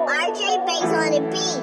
RJ Bass on the beat.